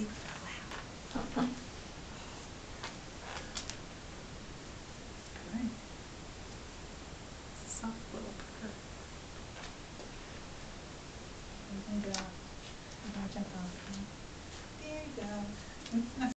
big flap. Soft little purr. There you go. There you go.